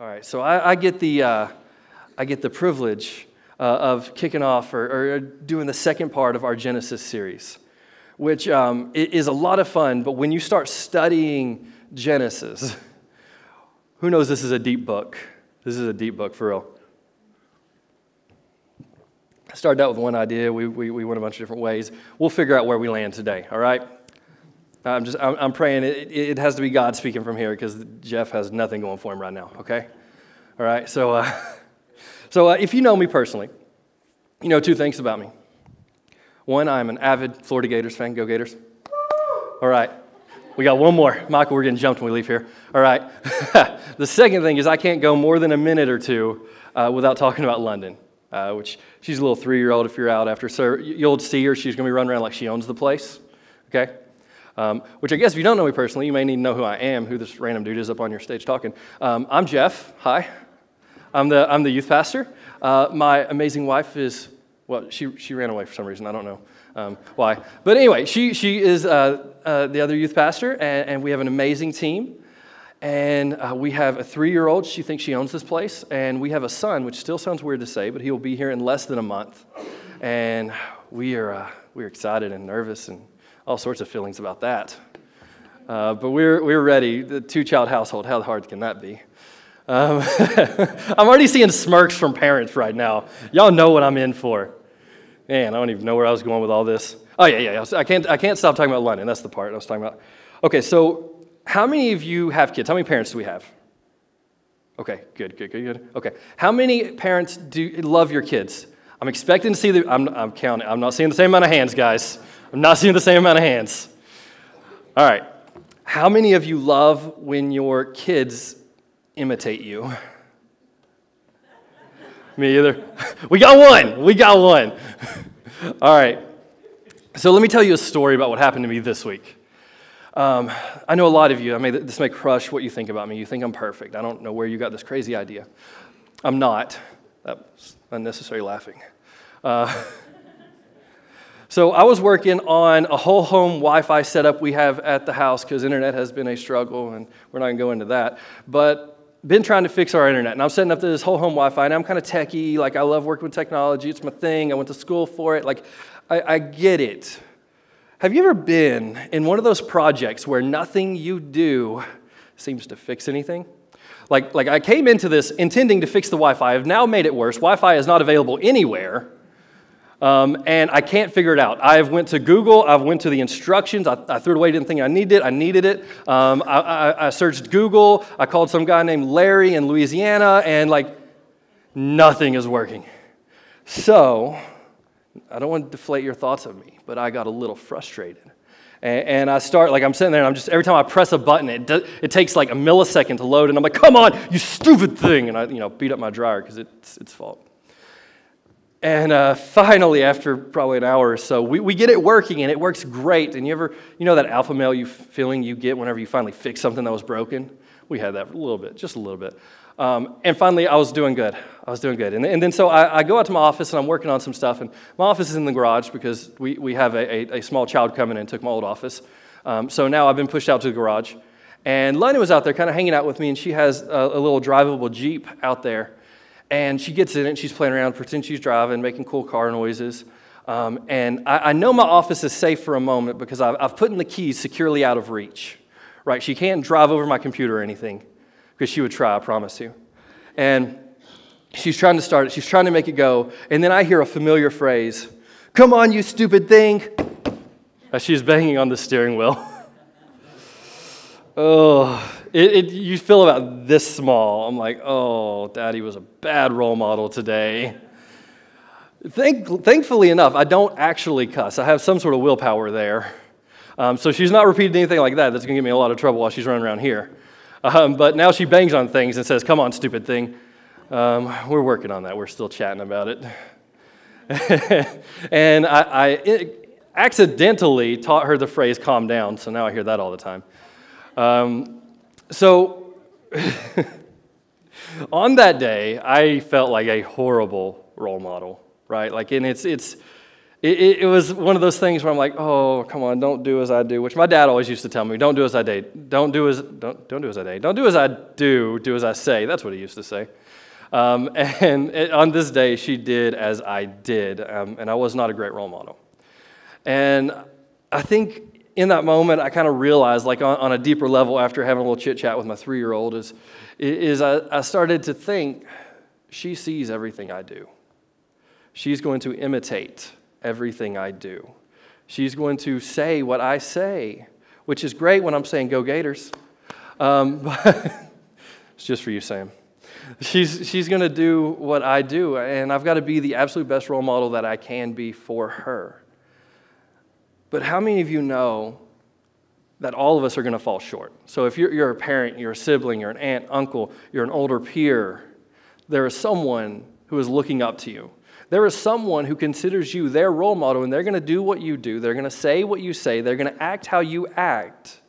All right, so I, I get the uh, I get the privilege uh, of kicking off or, or, doing the second part of our Genesis series, which um, is a lot of fun. But when you start studying Genesis, who knows this is a deep book? This is a deep book for real. I started out with one idea. We, we, we went a bunch of different ways. We'll figure out where we land today, all right? I'm just, I'm, I'm praying it, it, has to be God speaking from here because Jeff has nothing going for him right now, okay? All right, so, uh, so uh, if you know me personally, you know two things about me. One, I'm an avid Florida Gators fan. Go Gators. All right, we got one more. Michael, we're getting jumped when we leave here. All right. the second thing is I can't go more than a minute or two uh, without talking about London. Uh, which she's a little three year old if you're out after. So you'll see her, she's going to be running around like she owns the place. Okay? Um, which I guess if you don't know me personally, you may need to know who I am, who this random dude is up on your stage talking. Um, I'm Jeff. Hi. I'm the, I'm the youth pastor. Uh, my amazing wife is, well, she, she ran away for some reason. I don't know um, why. But anyway, she, she is uh, uh, the other youth pastor, and, and, we have an amazing team. And uh, we have a three year old. She thinks she owns this place. And we have a son, which still sounds weird to say, but he will be here in less than a month. And we are, uh, we're excited and nervous and all sorts of feelings about that. Uh, but we're, we're ready. The two child household, how hard can that be? Um, I'm already seeing smirks from parents right now. Y'all know what I'm in for. Man, I don't even know where I was going with all this. Oh, yeah, yeah, yeah. I can't, I can't stop talking about London. That's the part I was talking about. Okay, so how many of you have kids? How many parents do we have? Okay, good, good, good, good. Okay, how many parents do love your kids? I'm expecting to see the, I'm, I'm counting, I'm not seeing the same amount of hands, guys. I'm not seeing the same amount of hands. All right. How many of you love when your kids imitate you? Me either. We got one. We got one. All right. So let me tell you a story about what happened to me this week. Um, I know a lot of you, I may, this may crush what you think about me. You think I'm perfect. I don't know where you got this crazy idea. I'm not. That's unnecessary laughing. Uh, so I was working on a whole home Wi-Fi setup we have at the house because internet has been a struggle, and we're not going to go into that. But been trying to fix our internet, and I'm setting up this whole home Wi-Fi, and I'm kind of techie. Like I love working with technology; it's my thing. I went to school for it. Like I, I get it. Have you ever been in one of those projects where nothing you do seems to fix anything? Like, like I came into this intending to fix the Wi-Fi. I've now made it worse. Wi-Fi is not available anywhere. Um, and I can't figure it out. I've went to Google. I've went to the instructions. I, I threw it away. Didn't think I needed it. I needed it. Um, I, I, I searched Google. I called some guy named Larry in Louisiana, and like nothing is working. So I don't want to deflate your thoughts of me, but I got a little frustrated. And, and I start, like, I'm sitting there and I'm just, every time I press a button, it, do, it takes like a millisecond to load. And I'm like, come on, you stupid thing. And I, you know, beat up my dryer because it's its fault. And uh, finally, after probably an hour or so, we, we get it working and it works great. And you ever, you know that alpha male you feeling you get whenever you finally fix something that was broken? We had that for a little bit, just a little bit. Um, and finally, I was doing good. I was doing good. And, and then so I, I, go out to my office and I'm working on some stuff. And my office is in the garage because we, we have a, a, a small child coming in and took my old office. Um, so now I've been pushed out to the garage. And London was out there kind of hanging out with me, and she has a, a little drivable Jeep out there. And she gets in it and she's playing around, pretending she's driving, making cool car noises. Um, and I, I, know my office is safe for a moment because I've, I've put in the keys securely out of reach. Right? She can't drive over my computer or anything because she would try, I promise you. And she's trying to start it, she's trying to make it go. And then I hear a familiar phrase Come on, you stupid thing! As she's banging on the steering wheel. oh, it, it, you feel about this small. I'm like, oh, daddy was a bad role model today. Thank, thankfully enough, I don't actually cuss. I have some sort of willpower there. Um, so she's not repeating anything like that. That's going to get me a lot of trouble while she's running around here. Um, but now she bangs on things and says, come on, stupid thing. Um, we're working on that. We're still chatting about it. and I, I, accidentally taught her the phrase calm down, so now I hear that all the time. So, on that day, I felt like a horrible role model, right? Like, and it's, it's, it, it, it, was one of those things where I'm like, oh, come on, don't do as I do, which my dad always used to tell me, don't do as I do. Don't do as, don't, don't do as I do. Don't do as I do, do as I say. That's what he used to say. Um, and it, on this day, she did as I did, um, and I was not a great role model. And I think in that moment, I kind of realized, like on, on, a deeper level, after having a little chit chat with my three year old, is, is I, I started to think, she sees everything I do. She's going to imitate everything I do. She's going to say what I say, which is great when I'm saying go Gators. Um, but it's just for you, Sam. She's, she's going to do what I do, and I've got to be the absolute best role model that I can be for her. But how many of you know that all of us are going to fall short? So if you're, you're a parent, you're a sibling, you're an aunt, uncle, you're an older peer, there is someone who is looking up to you. There is someone who considers you their role model, and they're going to do what you do. They're going to say what you say. They're going to act how you act.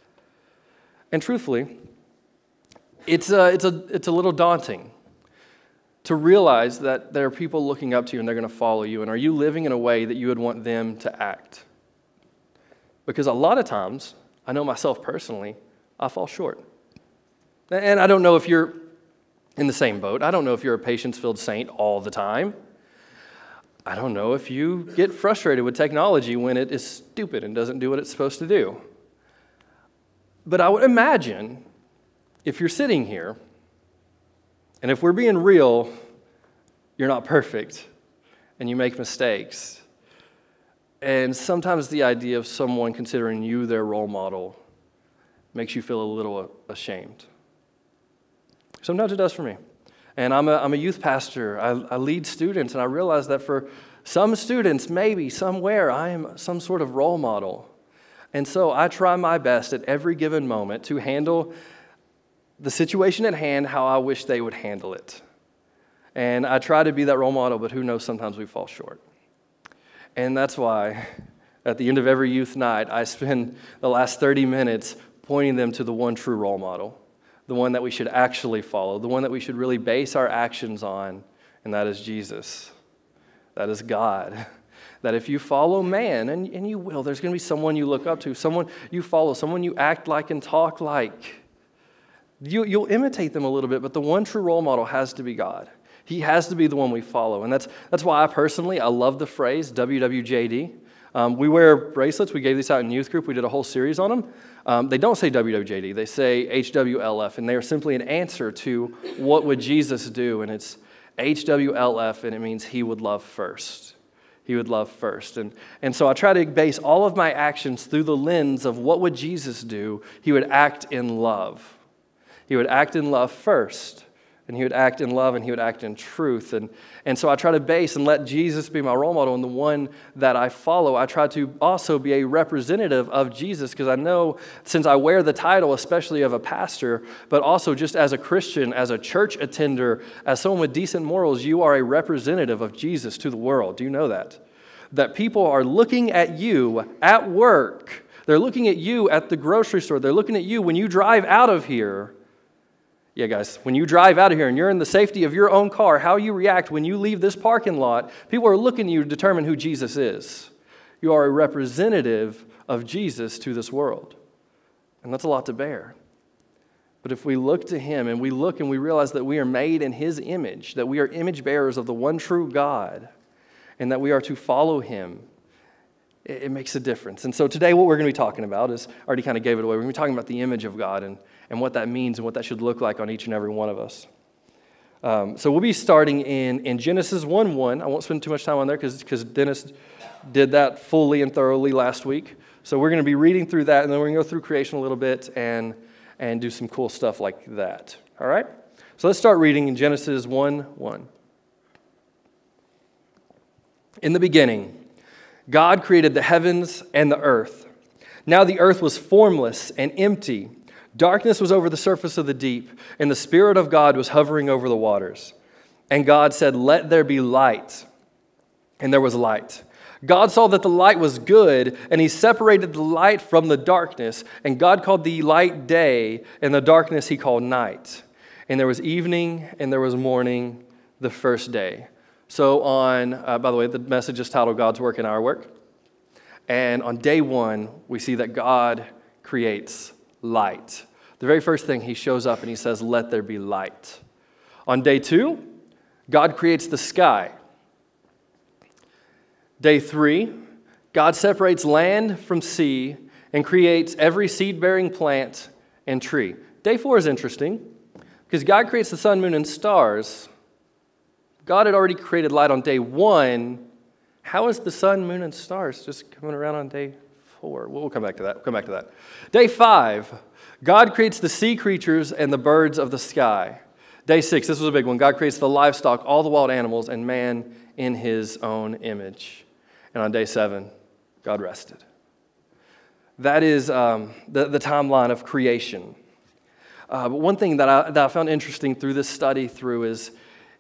And truthfully, it's a, it's, a, it's a little daunting to realize that there are people looking up to you and they're going to follow you. And are you living in a way that you would want them to act? Because a lot of times, I know myself personally, I fall short. And I don't know if you're in the same boat. I don't know if you're a patience filled saint all the time. I don't know if you get frustrated with technology when it is stupid and doesn't do what it's supposed to do. But I would imagine if you're sitting here, and if we're being real, you're not perfect and you make mistakes. And sometimes the idea of someone considering you their role model makes you feel a little ashamed. Sometimes it does for me. And I'm a, I'm a youth pastor. I, I lead students, and I realize that for some students, maybe somewhere, I am some sort of role model. And so I try my best at every given moment to handle the situation at hand how I wish they would handle it. And I try to be that role model, but who knows, sometimes we fall short. And that's why at the end of every youth night, I spend the last 30 minutes pointing them to the one true role model, the one that we should actually follow, the one that we should really base our actions on, and that is Jesus. That is God. That if you follow man, and, and you will, there's going to be someone you look up to, someone you follow, someone you act like and talk like. You, you'll imitate them a little bit, but the one true role model has to be God. He has to be the one we follow. And that's, that's why I personally, I love the phrase WWJD. Um, we wear bracelets. We gave these out in youth group. We did a whole series on them. Um, they don't say WWJD. They say HWLF, and they are simply an answer to what would Jesus do, and it's HWLF, and it means He would love first. He would love first. And, and so I try to base all of my actions through the lens of what would Jesus do? He would act in love. He would act in love first and he would act in love and he would act in truth. And, and so I try to base and let Jesus be my role model and the one that I follow. I try to also be a representative of Jesus because I know since I wear the title, especially of a pastor, but also just as a Christian, as a church attender, as someone with decent morals, you are a representative of Jesus to the world. Do you know that? That people are looking at you at work. They're looking at you at the grocery store. They're looking at you when you drive out of here yeah, guys, when you drive out of here and you're in the safety of your own car, how you react when you leave this parking lot, people are looking at you to determine who Jesus is. You are a representative of Jesus to this world. And that's a lot to bear. But if we look to Him and we look and we realize that we are made in His image, that we are image bearers of the one true God, and that we are to follow Him, it, makes a difference. And so today, what we're going to be talking about is I already kind of gave it away. We're going to be talking about the image of God and and what that means and what that should look like on each and every one of us. Um, so we'll be starting in, in Genesis 1 1. I won't spend too much time on there because Dennis did that fully and thoroughly last week. So we're going to be reading through that, and then we're going to go through creation a little bit and, and do some cool stuff like that. All right? So let's start reading in Genesis 1 1. In the beginning, God created the heavens and the earth. Now the earth was formless and empty Darkness was over the surface of the deep, and the Spirit of God was hovering over the waters. And God said, Let there be light. And there was light. God saw that the light was good, and he separated the light from the darkness. And God called the light day, and the darkness he called night. And there was evening, and there was morning the first day. So, on, uh, by the way, the message is titled God's Work in Our Work. And on day one, we see that God creates light. The very first thing, he shows up and he says, Let there be light. On day two, God creates the sky. Day three, God separates land from sea and creates every seed bearing plant and tree. Day four is interesting because God creates the sun, moon, and stars. God had already created light on day one. How is the sun, moon, and stars just coming around on day four? We'll come back to that. We'll come back to that. Day five, God creates the sea creatures and the birds of the sky. Day six, this was a big one. God creates the livestock, all the wild animals, and man in his own image. And on day seven, God rested. That is um, the, the timeline of creation. Uh, but one thing that I, that I found interesting through this study through is,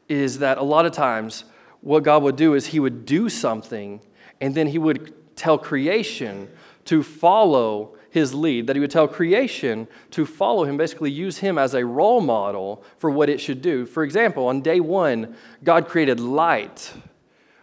is that a lot of times what God would do is he would do something and then he would tell creation to follow his lead, that he would tell creation to follow him, basically use him as a role model for what it should do. For example, on day one, God created light.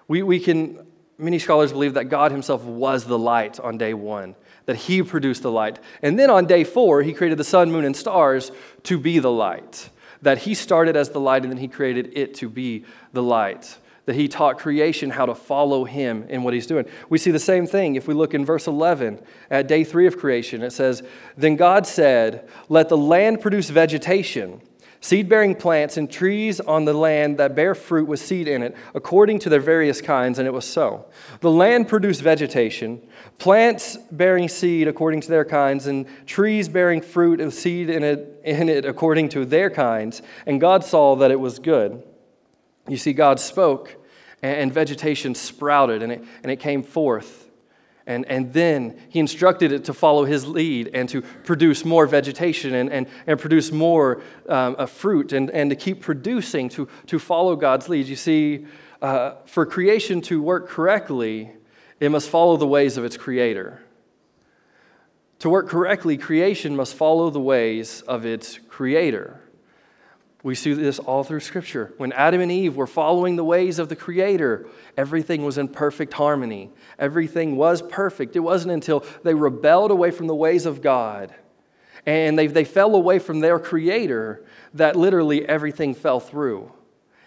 We, we can, many scholars believe that God himself was the light on day one, that he produced the light. And then on day four, he created the sun, moon, and stars to be the light. That he started as the light and then he created it to be the light that he taught creation how to follow him in what he's doing. We see the same thing if we look in verse 11 at day three of creation. It says, Then God said, Let the land produce vegetation, seed bearing plants, and trees on the land that bear fruit with seed in it, according to their various kinds, and it was so. The land produced vegetation, plants bearing seed according to their kinds, and trees bearing fruit with seed in it, in it according to their kinds, and God saw that it was good. You see, God spoke, and vegetation sprouted, and it, and it came forth. And, and then he instructed it to follow his lead and to produce more vegetation and, and, and produce more um, fruit and, and to keep producing, to, to follow God's lead. You see, uh, for creation to work correctly, it must follow the ways of its creator. To work correctly, creation must follow the ways of its creator. We see this all through Scripture. When Adam and Eve were following the ways of the Creator, everything was in perfect harmony. Everything was perfect. It wasn't until they rebelled away from the ways of God and they, they fell away from their Creator that literally everything fell through.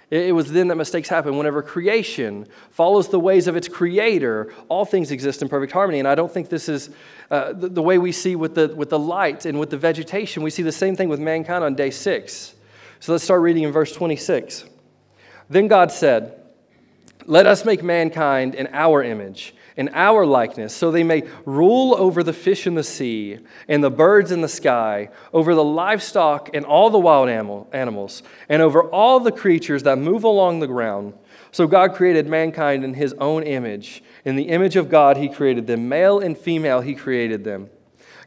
It, it was then that mistakes happen. Whenever creation follows the ways of its Creator, all things exist in perfect harmony. And I don't think this is uh, the, the way we see with the, with the light and with the vegetation. We see the same thing with mankind on day six. So let's start reading in verse 26. Then God said, Let us make mankind in our image, in our likeness, so they may rule over the fish in the sea, and the birds in the sky, over the livestock and all the wild animal, animals, and over all the creatures that move along the ground. So God created mankind in his own image. In the image of God, he created them. Male and female, he created them.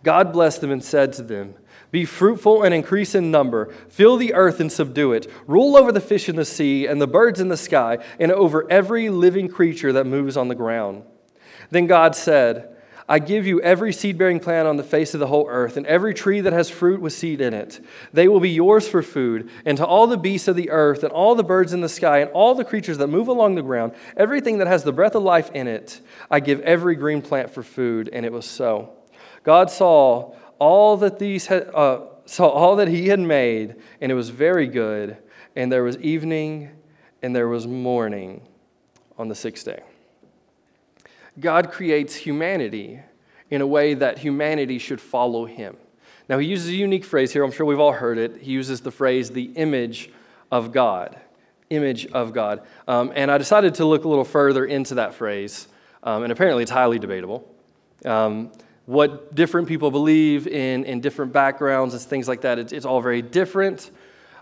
God blessed them and said to them, be fruitful and increase in number. Fill the earth and subdue it. Rule over the fish in the sea and the birds in the sky, and over every living creature that moves on the ground. Then God said, I give you every seed bearing plant on the face of the whole earth, and every tree that has fruit with seed in it. They will be yours for food, and to all the beasts of the earth, and all the birds in the sky, and all the creatures that move along the ground, everything that has the breath of life in it, I give every green plant for food. And it was so. God saw all that these had, uh, saw all that he had made, and it was very good. And there was evening and there was morning on the sixth day. God creates humanity in a way that humanity should follow him. Now, he uses a unique phrase here. I'm sure we've all heard it. He uses the phrase, the image of God. Image of God. Um, and I decided to look a little further into that phrase, um, and apparently it's highly debatable. Um, what different people believe in, in different backgrounds and things like that. It's, it's all very different,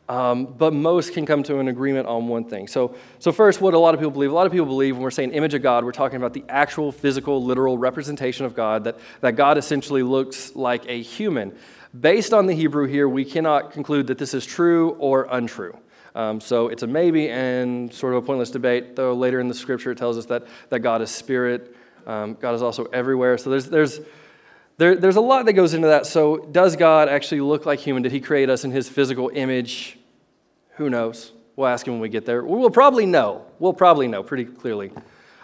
um, but most can come to an agreement on one thing. So, so, first, what a lot of people believe a lot of people believe when we're saying image of God, we're talking about the actual physical, literal representation of God, that, that God essentially looks like a human. Based on the Hebrew here, we cannot conclude that this is true or untrue. Um, so it's a maybe and sort of a pointless debate, though later in the scripture it tells us that, that God is spirit. Um, God is also everywhere. So there's, there's, there, there's a lot that goes into that. So, does God actually look like human? Did he create us in his physical image? Who knows? We'll ask him when we get there. We'll probably know. We'll probably know pretty clearly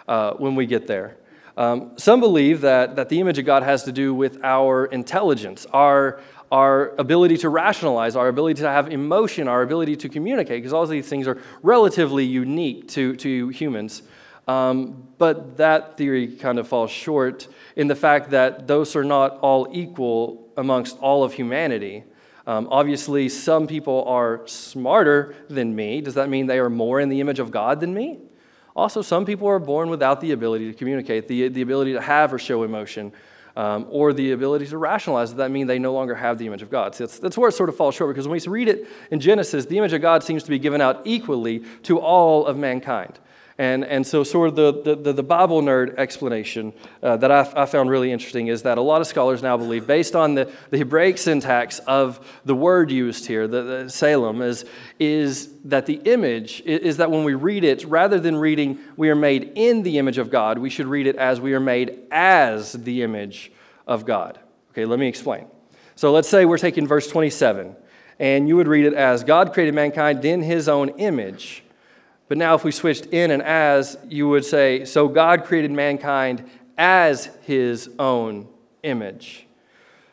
uh, when we get there. Um, some believe that, that the image of God has to do with our intelligence, our, our ability to rationalize, our ability to have emotion, our ability to communicate, because all these things are relatively unique to, to humans. Um, but that theory kind of falls short in the fact that those are not all equal amongst all of humanity. Um, obviously, some people are smarter than me. Does that mean they are more in the image of God than me? Also, some people are born without the ability to communicate, the, the ability to have or show emotion um, or the ability to rationalize. Does that mean they no longer have the image of God? See, that's, that's where it sort of falls short because when we read it in Genesis, the image of God seems to be given out equally to all of mankind. And, and so, sort of the, the, the Bible nerd explanation uh, that I, I, found really interesting is that a lot of scholars now believe, based on the, the Hebraic syntax of the word used here, the, the Tselem, is, is that the image is that when we read it, rather than reading, we are made in the image of God, we should read it as we are made as the image of God. Okay, let me explain. So, let's say we're taking verse 27, and you would read it as God created mankind in his own image. But now, if we switched in and as, you would say, So God created mankind as his own image.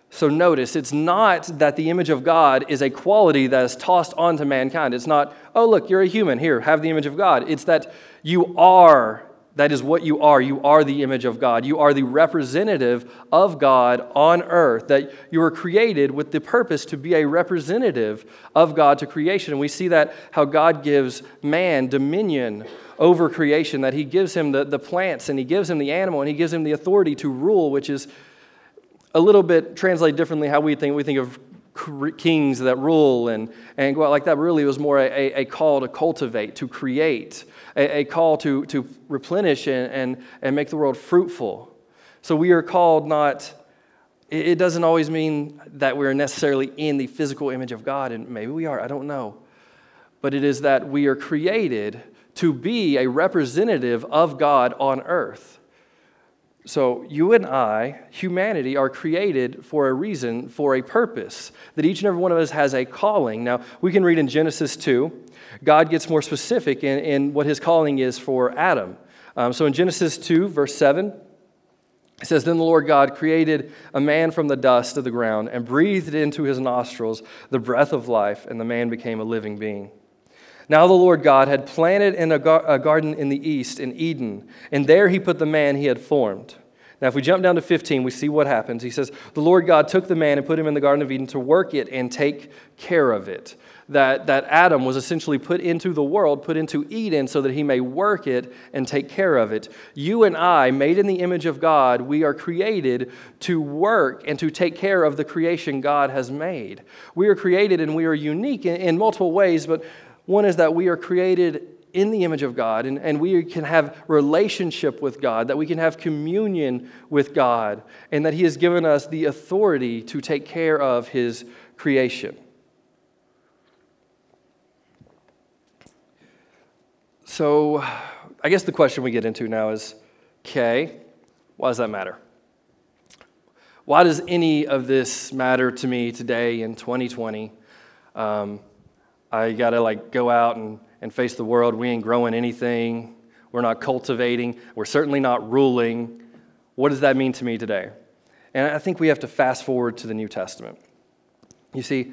So notice, it's not that the image of God is a quality that is tossed onto mankind. It's not, oh, look, you're a human. Here, have the image of God. It's that you are that is what you are. You are the image of God. You are the representative of God on earth. That you were created with the purpose to be a representative of God to creation. And we see that how God gives man dominion over creation, that he gives him the, the plants and he gives him the animal and he gives him the authority to rule, which is a little bit translated differently how we think. We think of kings that rule and, and go out like that. Really, it was more a, a call to cultivate, to create a, a call to, to replenish and, and, and make the world fruitful. So we are called not, it doesn't always mean that we're necessarily in the physical image of God, and maybe we are, I don't know. But it is that we are created to be a representative of God on earth. So, you and I, humanity, are created for a reason, for a purpose, that each and every one of us has a calling. Now, we can read in Genesis 2, God gets more specific in, in what his calling is for Adam. Um, so, in Genesis 2, verse 7, it says, Then the Lord God created a man from the dust of the ground and breathed into his nostrils the breath of life, and the man became a living being. Now the Lord God had planted in a, gar- a, garden in the east, in Eden, and there he put the man he had formed. Now, if we jump down to 15, we see what happens. He says, The Lord God took the man and put him in the Garden of Eden to work it and take care of it. That, that Adam was essentially put into the world, put into Eden, so that he may work it and take care of it. You and I, made in the image of God, we are created to work and to take care of the creation God has made. We are created and we are unique in, in multiple ways, but one is that we are created in the image of God and, and we can have relationship with God, that we can have communion with God, and that He has given us the authority to take care of His creation. So, I guess the question we get into now is okay, why does that matter? Why does any of this matter to me today in 2020? Um, I got to like go out and, and face the world. We ain't growing anything. We're not cultivating. We're certainly not ruling. What does that mean to me today? And I think we have to fast forward to the New Testament. You see,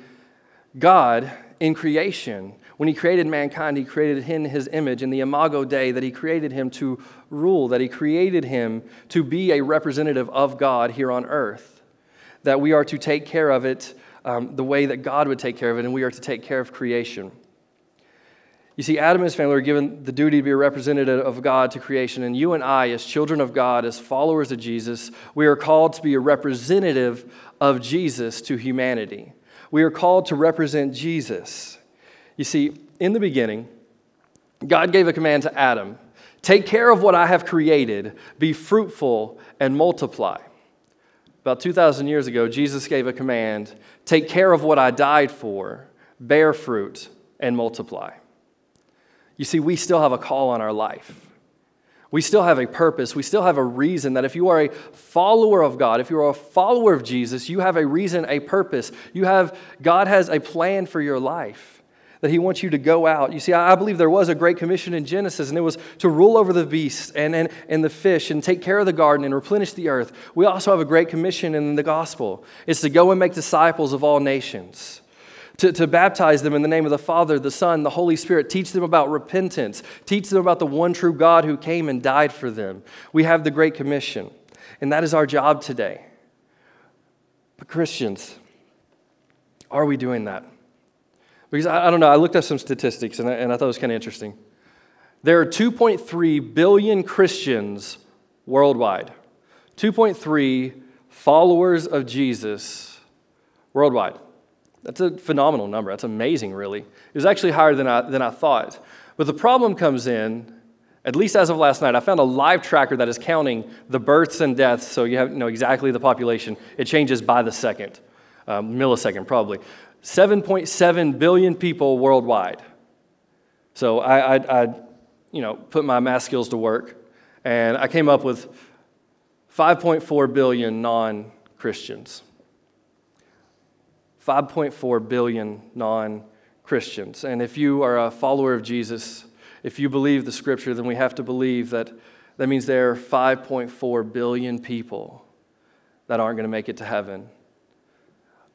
God in creation, when He created mankind, He created him in His image in the Imago Dei, that He created him to rule, that He created him to be a representative of God here on earth, that we are to take care of it um, the way that God would take care of it, and we are to take care of creation. You see, Adam and his family were given the duty to be a representative of God to creation, and you and I, as children of God, as followers of Jesus, we are called to be a representative of Jesus to humanity. We are called to represent Jesus. You see, in the beginning, God gave a command to Adam take care of what I have created, be fruitful, and multiply. About 2,000 years ago, Jesus gave a command take care of what I died for, bear fruit, and multiply. You see, we still have a call on our life. We still have a purpose. We still have a reason that if you are a follower of God, if you are a follower of Jesus, you have a reason, a purpose. You have, God has a plan for your life. That He wants you to go out. You see, I believe there was a great commission in Genesis, and it was to rule over the beasts and, and, and the fish and take care of the garden and replenish the earth. We also have a great commission in the gospel it's to go and make disciples of all nations. To, to baptize them in the name of the Father, the Son, the Holy Spirit, teach them about repentance, teach them about the one true God who came and died for them. We have the Great Commission, and that is our job today. But, Christians, are we doing that? Because I, I don't know, I looked up some statistics and I, and I thought it was kind of interesting. There are 2.3 billion Christians worldwide, 2.3 followers of Jesus worldwide. That's a phenomenal number. That's amazing, really. It was actually higher than I, than I thought. But the problem comes in, at least as of last night, I found a live tracker that is counting the births and deaths, so you have know exactly the population. It changes by the second, um, millisecond probably. 7.7 billion people worldwide. So I, I, I, you know, put my math skills to work, and I came up with 5.4 billion non-Christians. 5.4 billion non Christians. And if you are a follower of Jesus, if you believe the scripture, then we have to believe that that means there are 5.4 billion people that aren't going to make it to heaven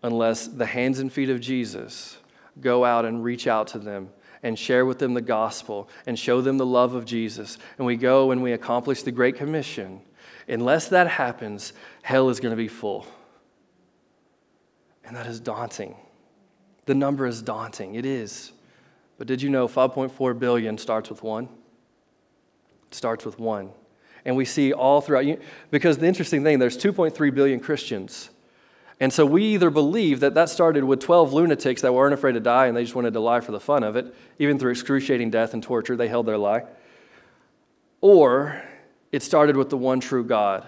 unless the hands and feet of Jesus go out and reach out to them and share with them the gospel and show them the love of Jesus. And we go and we accomplish the Great Commission. Unless that happens, hell is going to be full. And that is daunting. The number is daunting. It is. But did you know 5.4 billion starts with one? It starts with one. And we see all throughout, because the interesting thing, there's 2.3 billion Christians. And so we either believe that that started with 12 lunatics that weren't afraid to die and they just wanted to lie for the fun of it, even through excruciating death and torture, they held their lie. Or it started with the one true God.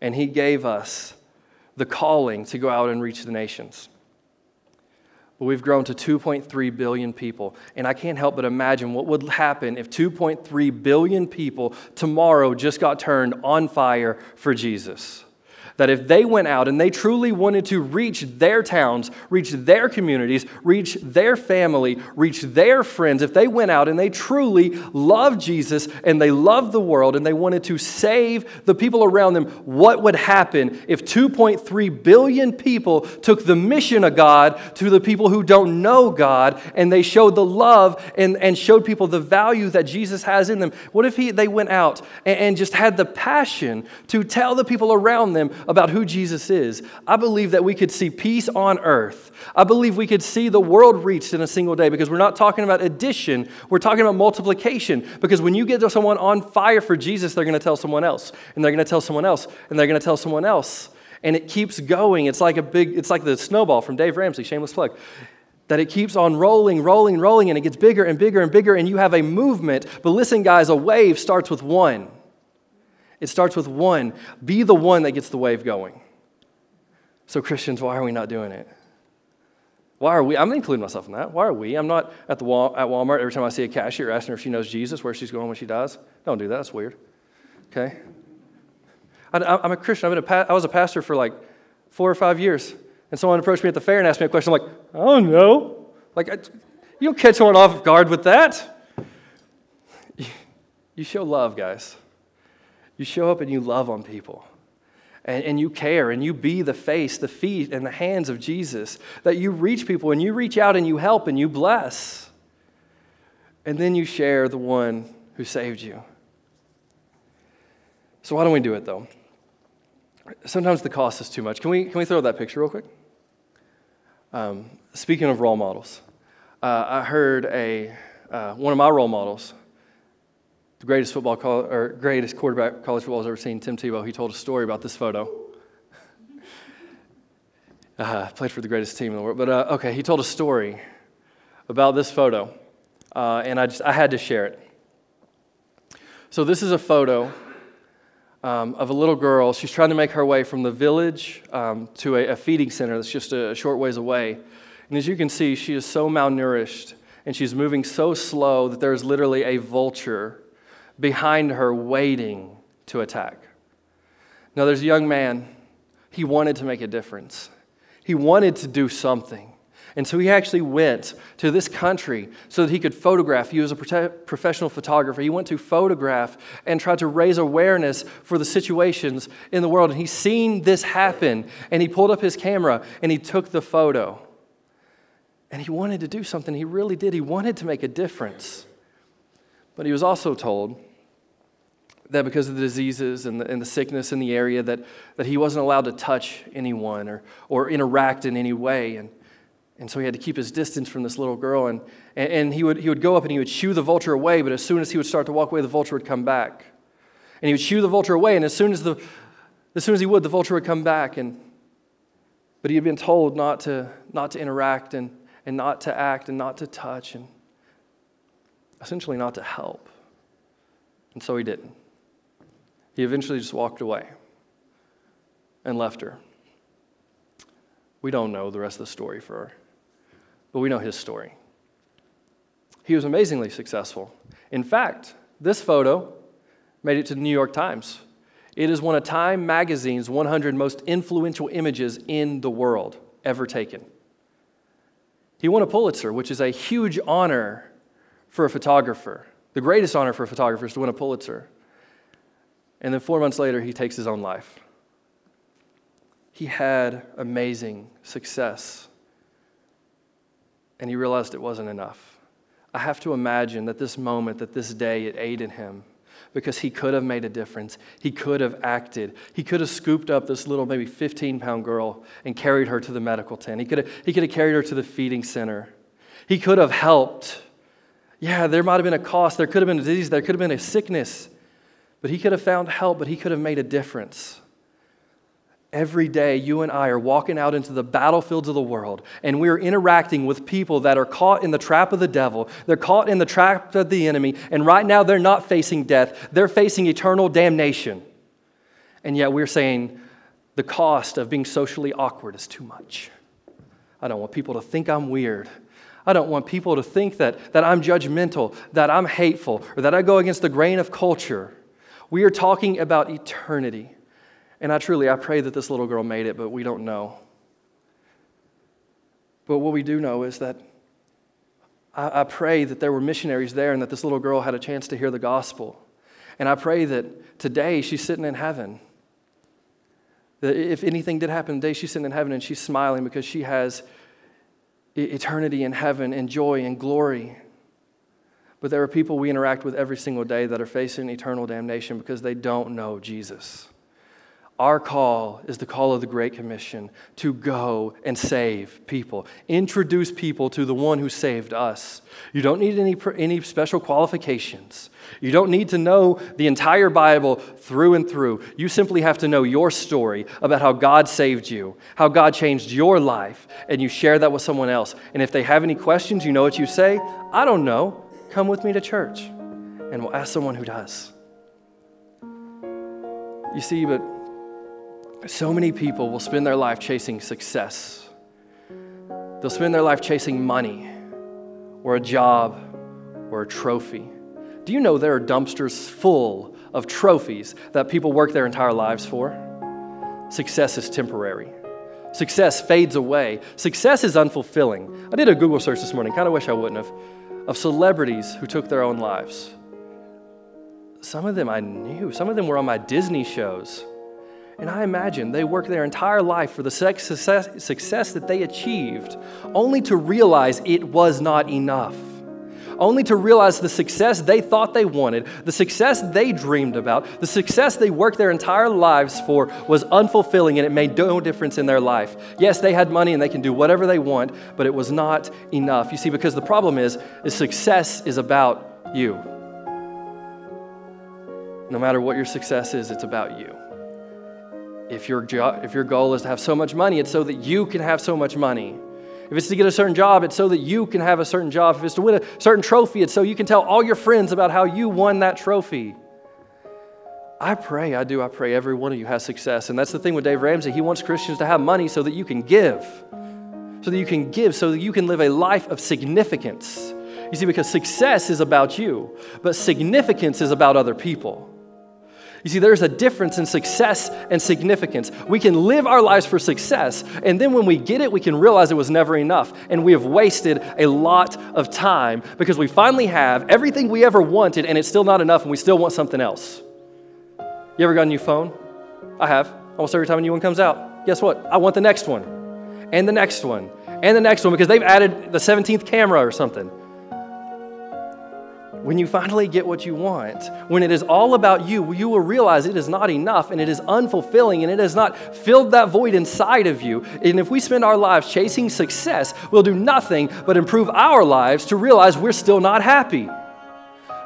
And he gave us the calling to go out and reach the nations. But we've grown to 2.3 billion people. And I can't help but imagine what would happen if 2.3 billion people tomorrow just got turned on fire for Jesus that if they went out and they truly wanted to reach their towns, reach their communities, reach their family, reach their friends, if they went out and they truly loved Jesus and they loved the world and they wanted to save the people around them, what would happen if 2.3 billion people took the mission of God to the people who don't know God and they showed the love and, and showed people the value that Jesus has in them? What if he, they went out and, and just had the passion to tell the people around them about who Jesus is, I believe that we could see peace on earth. I believe we could see the world reached in a single day because we're not talking about addition, we're talking about multiplication. Because when you get someone on fire for Jesus, they're going to tell someone else, and they're going to tell someone else, and they're going to tell someone else. And it keeps going. It's like a big, it's like the snowball from Dave Ramsey, shameless plug that it keeps on rolling, rolling, rolling, and it gets bigger and bigger and bigger, and you have a movement. But listen, guys, a wave starts with one. It starts with one. Be the one that gets the wave going. So, Christians, why are we not doing it? Why are we? I'm including myself in that. Why are we? I'm not at, the wall, at Walmart every time I see a cashier asking her if she knows Jesus, where she's going when she dies. Don't do that. That's weird. Okay? I, am a Christian. I've been a, I was a pastor for like four or five years. And someone approached me at the fair and asked me a question. I'm like, oh no. Like, I, you don't catch someone off guard with that. You show love, guys. You show up and you love on people. And, and, you care and you be the face, the feet, and the hands of Jesus. That you reach people and you reach out and you help and you bless. And then you share the one who saved you. So, why don't we do it though? Sometimes the cost is too much. Can we, can we throw that picture real quick? Um, speaking of role models, uh, I heard a, uh, one of my role models the greatest football co- or greatest quarterback college football has ever seen, Tim Tebow, he told a story about this photo. Uh, played for the greatest team in the world, but uh, okay, he told a story about this photo, uh, and I just I had to share it. So this is a photo um, of a little girl. She's trying to make her way from the village um, to a, a feeding center that's just a, a short ways away, and as you can see, she is so malnourished and she's moving so slow that there is literally a vulture behind her waiting to attack. Now, there's a young man, he wanted to make a difference, he wanted to do something. And so he actually went to this country so that he could photograph. He was a professional photographer. He went to photograph and tried to raise awareness for the situations in the world. And he's seen this happen. And he pulled up his camera and he took the photo. And he wanted to do something. He really did. He wanted to make a difference. But he was also told that because of the diseases and the, and the sickness in the area that, that he wasn't allowed to touch anyone or, or interact in any way. And, and so he had to keep his distance from this little girl. And, and, and he, would, he would go up and he would shoo the vulture away, but as soon as he would start to walk away, the vulture would come back. And he would shoo the vulture away, and as soon as, the, as soon as he would, the vulture would come back. And, but he had been told not to, not to interact and, and not to act and not to touch and essentially not to help. And so he didn't. He eventually just walked away and left her. We don't know the rest of the story for her, but we know his story. He was amazingly successful. In fact, this photo made it to the New York Times. It is one of Time magazine's 100 most influential images in the world ever taken. He won a Pulitzer, which is a huge honor for a photographer. The greatest honor for a photographer is to win a Pulitzer. And then four months later, he takes his own life. He had amazing success. And he realized it wasn't enough. I have to imagine that this moment, that this day, it aided him because he could have made a difference. He could have acted. He could have scooped up this little, maybe 15 pound girl and carried her to the medical tent. He could, have, he could have carried her to the feeding center. He could have helped. Yeah, there might have been a cost. There could have been a disease. There could have been a sickness. But he could have found help, but he could have made a difference. Every day, you and I are walking out into the battlefields of the world, and we're interacting with people that are caught in the trap of the devil. They're caught in the trap of the enemy, and right now they're not facing death, they're facing eternal damnation. And yet we're saying the cost of being socially awkward is too much. I don't want people to think I'm weird. I don't want people to think that, that I'm judgmental, that I'm hateful, or that I go against the grain of culture. We are talking about eternity. And I truly, I pray that this little girl made it, but we don't know. But what we do know is that I, I pray that there were missionaries there and that this little girl had a chance to hear the gospel. And I pray that today she's sitting in heaven. That if anything did happen today, she's sitting in heaven and she's smiling because she has eternity in heaven and joy and glory. But there are people we interact with every single day that are facing eternal damnation because they don't know Jesus. Our call is the call of the Great Commission to go and save people, introduce people to the one who saved us. You don't need any, any special qualifications. You don't need to know the entire Bible through and through. You simply have to know your story about how God saved you, how God changed your life, and you share that with someone else. And if they have any questions, you know what you say? I don't know. Come with me to church, and we'll ask someone who does. You see, but so many people will spend their life chasing success. They'll spend their life chasing money or a job or a trophy. Do you know there are dumpsters full of trophies that people work their entire lives for? Success is temporary. Success fades away. Success is unfulfilling. I did a Google search this morning, kind of wish I wouldn't have of celebrities who took their own lives. Some of them I knew, some of them were on my Disney shows. And I imagine they worked their entire life for the success, success that they achieved, only to realize it was not enough. Only to realize the success they thought they wanted, the success they dreamed about, the success they worked their entire lives for was unfulfilling and it made no difference in their life. Yes, they had money and they can do whatever they want, but it was not enough. You see, because the problem is, is success is about you. No matter what your success is, it's about you. If your, jo- if your goal is to have so much money, it's so that you can have so much money. If it's to get a certain job, it's so that you can have a certain job. If it's to win a certain trophy, it's so you can tell all your friends about how you won that trophy. I pray, I do, I pray every one of you has success. And that's the thing with Dave Ramsey. He wants Christians to have money so that you can give, so that you can give, so that you can live a life of significance. You see, because success is about you, but significance is about other people. You see, there's a difference in success and significance. We can live our lives for success, and then when we get it, we can realize it was never enough, and we have wasted a lot of time because we finally have everything we ever wanted, and it's still not enough, and we still want something else. You ever got a new phone? I have. Almost every time a new one comes out. Guess what? I want the next one, and the next one, and the next one because they've added the 17th camera or something when you finally get what you want, when it is all about you, you will realize it is not enough and it is unfulfilling and it has not filled that void inside of you. And if we spend our lives chasing success, we'll do nothing but improve our lives to realize we're still not happy.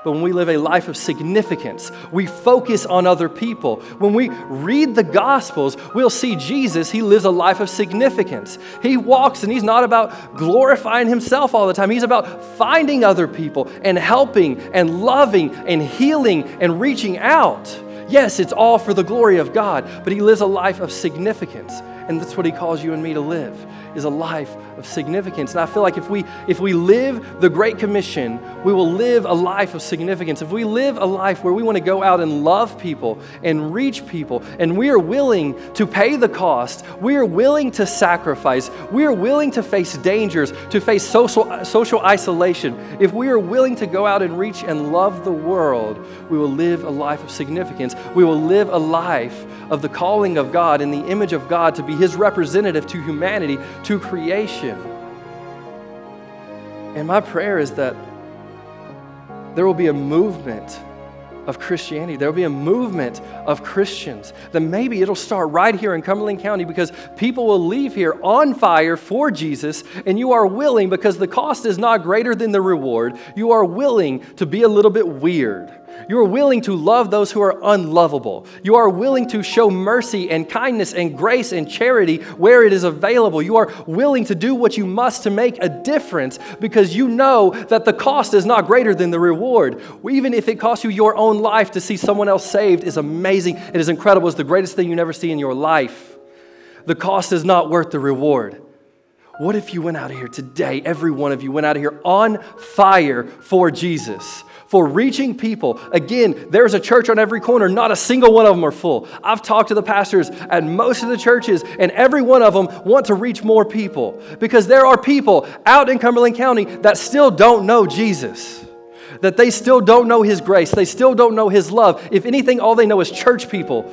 But when we live a life of significance, we focus on other people. When we read the Gospels, we'll see Jesus, he lives a life of significance. He walks and he's not about glorifying himself all the time. He's about finding other people and helping and loving and healing and reaching out. Yes, it's all for the glory of God, but he lives a life of significance. And that's what he calls you and me to live is a life of significance. And I feel like if we if we live the Great Commission, we will live a life of significance. If we live a life where we want to go out and love people and reach people, and we are willing to pay the cost, we are willing to sacrifice, we are willing to face dangers, to face social social isolation. If we are willing to go out and reach and love the world, we will live a life of significance. We will live a life of the calling of God in the image of God to be his representative to humanity to creation. And my prayer is that there will be a movement of Christianity. There will be a movement of Christians. Then maybe it'll start right here in Cumberland County because people will leave here on fire for Jesus, and you are willing, because the cost is not greater than the reward, you are willing to be a little bit weird you are willing to love those who are unlovable. You are willing to show mercy and kindness and grace and charity where it is available. You are willing to do what you must to make a difference because you know that the cost is not greater than the reward. Even if it costs you your own life to see someone else saved is amazing. It is incredible. It's the greatest thing you never see in your life. The cost is not worth the reward. What if you went out of here today, every one of you went out of here on fire for Jesus? For reaching people. Again, there's a church on every corner, not a single one of them are full. I've talked to the pastors at most of the churches, and every one of them want to reach more people because there are people out in Cumberland County that still don't know Jesus. That they still don't know His grace. They still don't know His love. If anything, all they know is church people.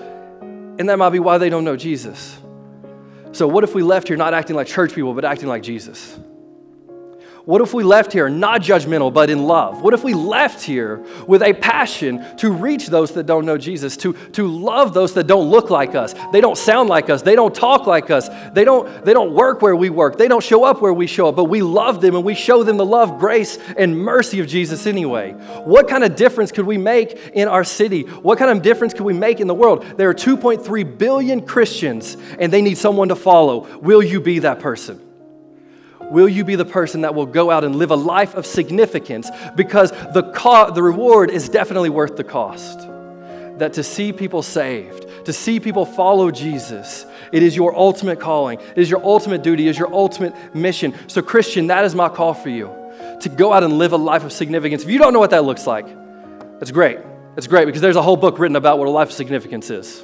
And that might be why they don't know Jesus. So, what if we left here not acting like church people, but acting like Jesus? What if we left here not judgmental, but in love? What if we left here with a passion to reach those that don't know Jesus, to, to love those that don't look like us? They don't sound like us. They don't talk like us. They don't, they don't work where we work. They don't show up where we show up, but we love them and we show them the love, grace, and mercy of Jesus anyway. What kind of difference could we make in our city? What kind of difference could we make in the world? There are 2.3 billion Christians and they need someone to follow. Will you be that person? Will you be the person that will go out and live a life of significance because the, co- the reward is definitely worth the cost? That to see people saved, to see people follow Jesus, it is your ultimate calling, it is your ultimate duty, it is your ultimate mission. So, Christian, that is my call for you to go out and live a life of significance. If you don't know what that looks like, that's great. That's great because there's a whole book written about what a life of significance is.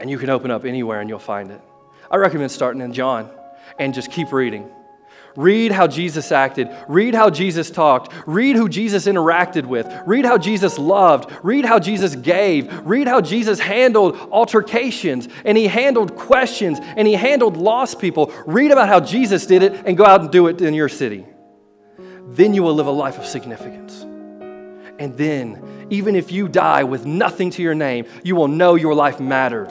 And you can open up anywhere and you'll find it. I recommend starting in John and just keep reading. Read how Jesus acted. Read how Jesus talked. Read who Jesus interacted with. Read how Jesus loved. Read how Jesus gave. Read how Jesus handled altercations and he handled questions and he handled lost people. Read about how Jesus did it and go out and do it in your city. Then you will live a life of significance. And then, even if you die with nothing to your name, you will know your life mattered.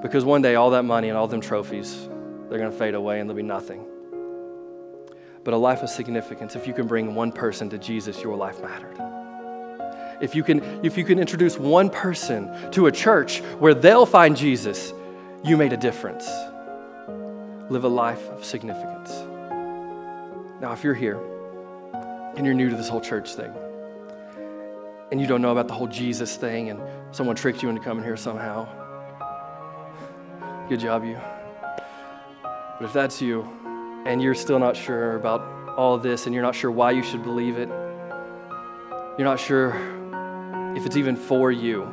Because one day, all that money and all them trophies, they're going to fade away and there'll be nothing but a life of significance. If you can bring one person to Jesus, your life mattered. If you can, if you can introduce one person to a church where they'll find Jesus, you made a difference. Live a life of significance. Now, if you're here and you're new to this whole church thing, and you don't know about the whole Jesus thing, and someone tricked you into coming here somehow, good job, you. But if that's you, and you're still not sure about all this and you're not sure why you should believe it, you're not sure if it's even for you,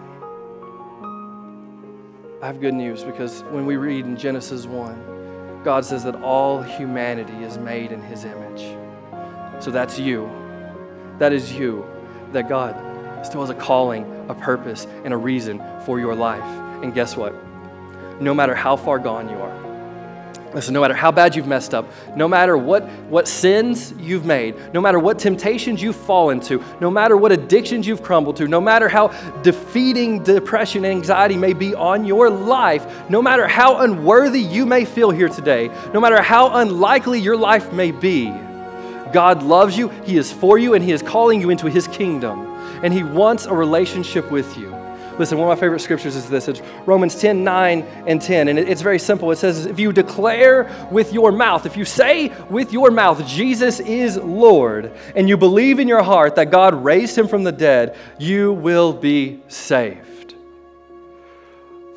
I have good news because when we read in Genesis 1, God says that all humanity is made in his image. So that's you. That is you. That God still has a calling, a purpose, and a reason for your life. And guess what? No matter how far gone you are, Listen, no matter how bad you've messed up, no matter what, what sins you've made, no matter what temptations you've fallen to, no matter what addictions you've crumbled to, no matter how defeating depression and anxiety may be on your life, no matter how unworthy you may feel here today, no matter how unlikely your life may be, God loves you, He is for you, and He is calling you into His kingdom. And He wants a relationship with you. Listen, one of my favorite scriptures is this. It's Romans 10 9 and 10. And it's very simple. It says, If you declare with your mouth, if you say with your mouth, Jesus is Lord, and you believe in your heart that God raised him from the dead, you will be saved.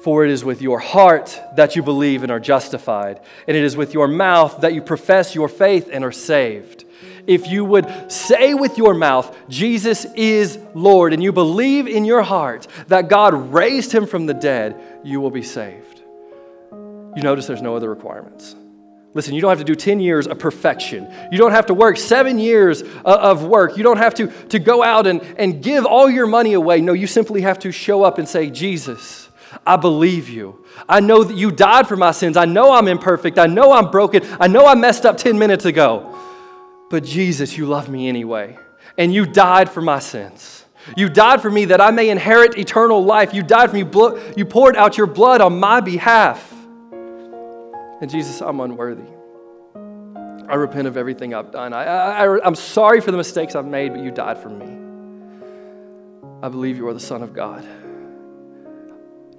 For it is with your heart that you believe and are justified, and it is with your mouth that you profess your faith and are saved if you would say with your mouth, Jesus is Lord, and you believe in your heart that God raised him from the dead, you will be saved. You notice there's no other requirements. Listen, you don't have to do 10 years of perfection. You don't have to work seven years of work. You don't have to, to go out and, and give all your money away. No, you simply have to show up and say, Jesus, I believe you. I know that you died for my sins. I know I'm imperfect. I know I'm broken. I know I messed up 10 minutes ago. But Jesus, you love me anyway. And you died for my sins. You died for me that I may inherit eternal life. You died for me. You poured out your blood on my behalf. And Jesus, I'm unworthy. I repent of everything I've done. I, I, I'm sorry for the mistakes I've made, but you died for me. I believe you are the Son of God.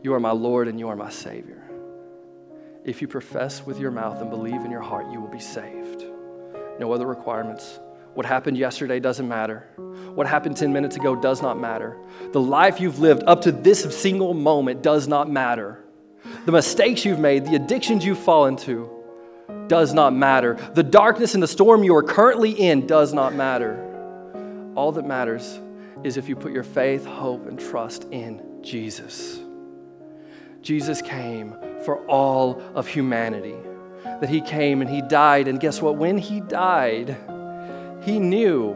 You are my Lord and you are my Savior. If you profess with your mouth and believe in your heart, you will be saved no other requirements. What happened yesterday doesn't matter. What happened 10 minutes ago does not matter. The life you've lived up to this single moment does not matter. The mistakes you've made, the addictions you've fallen to, does not matter. The darkness and the storm you are currently in does not matter. All that matters is if you put your faith, hope, and trust in Jesus. Jesus came for all of humanity that he came and he died. And guess what? When he died, he knew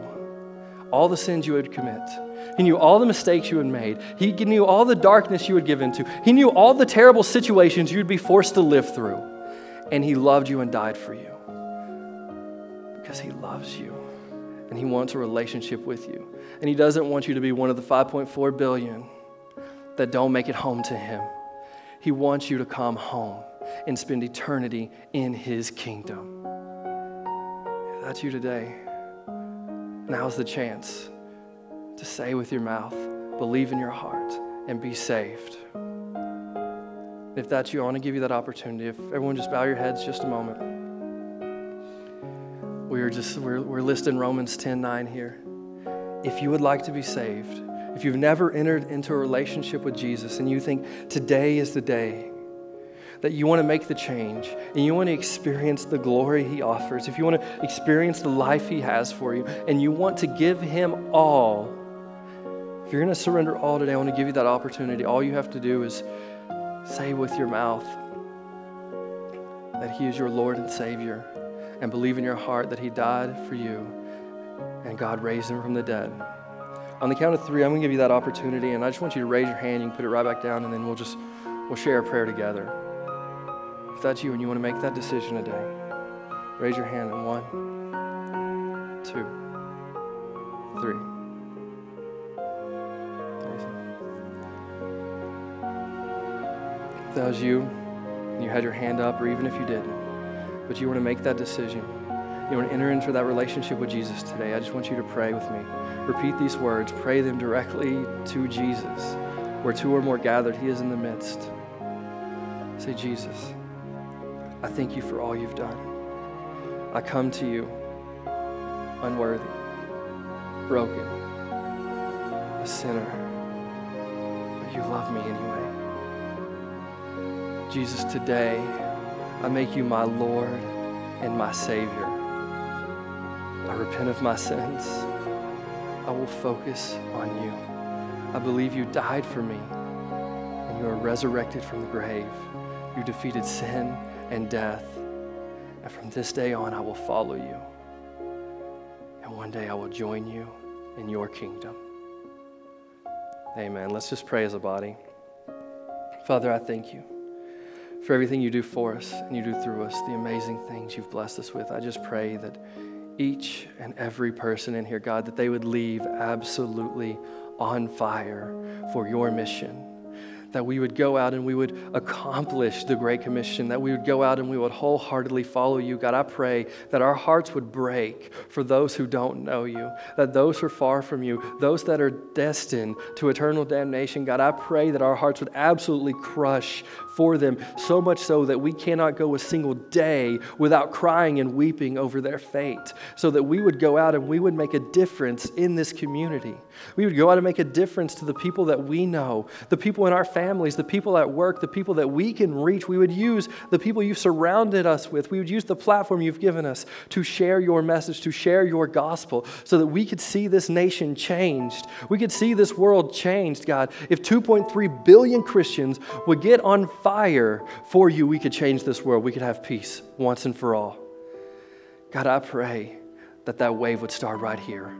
all the sins you would commit. He knew all the mistakes you had made. He knew all the darkness you would give into. He knew all the terrible situations you'd be forced to live through. And he loved you and died for you. Because he loves you and he wants a relationship with you. And he doesn't want you to be one of the 5.4 billion that don't make it home to him. He wants you to come home and spend eternity in His kingdom. If that's you today. Now's the chance to say with your mouth, believe in your heart, and be saved. If that's you, I want to give you that opportunity. If everyone just bow your heads just a moment. We are just we're, we're listing Romans 10 9 here. If you would like to be saved, if you've never entered into a relationship with Jesus and you think today is the day that you want to make the change and you want to experience the glory He offers, if you want to experience the life He has for you, and you want to give Him all, if you're going to surrender all today, I want to give you that opportunity. All you have to do is say with your mouth that He is your Lord and Savior, and believe in your heart that He died for you and God raised Him from the dead. On the count of three, I'm going to give you that opportunity, and I just want you to raise your hand. You can put it right back down, and then we'll just we'll share a prayer together. If that's you and you want to make that decision today, raise your hand in one, two, three. If that was you, you had your hand up, or even if you didn't, but you want to make that decision, you want to enter into that relationship with Jesus today, I just want you to pray with me. Repeat these words, pray them directly to Jesus. Where two or more gathered, He is in the midst. Say, Jesus. I thank you for all you've done. I come to you unworthy, broken, a sinner, but you love me anyway. Jesus, today I make you my Lord and my Savior. I repent of my sins. I will focus on you. I believe you died for me and you are resurrected from the grave. You defeated sin and death. And from this day on, I will follow you. And one day I will join you in your kingdom. Amen. Let's just pray as a body. Father, I thank you for everything you do for us and you do through us, the amazing things you've blessed us with. I just pray that each and every person in here, God, that they would leave absolutely on fire for your mission that we would go out and we would accomplish the Great Commission, that we would go out and we would wholeheartedly follow you. God, I pray that our hearts would break for those who don't know you, that those who are far from you, those that are destined to eternal damnation, God, I pray that our hearts would absolutely crush for them, so much so that we cannot go a single day without crying and weeping over their fate, so that we would go out and we would make a difference in this community. We would go out and make a difference to the people that we know, the people in our families, the people at work, the people that we can reach. We would use the people you've surrounded us with. We would use the platform you've given us to share your message, to share your gospel, so that we could see this nation changed. We could see this world changed, God. If 2.3 billion Christians would get on fire for you, we could change this world. We could have peace once and for all. God, I pray that that wave would start right here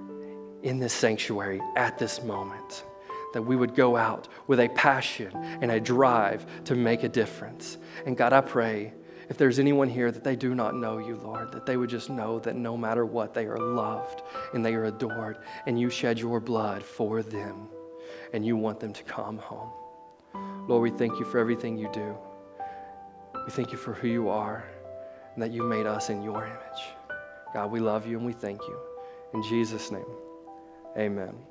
in this sanctuary at this moment. That we would go out with a passion and a drive to make a difference. And God, I pray if there's anyone here that they do not know you, Lord, that they would just know that no matter what, they are loved and they are adored, and you shed your blood for them, and you want them to come home. Lord, we thank you for everything you do. We thank you for who you are and that you made us in your image. God, we love you and we thank you. In Jesus' name. Amen.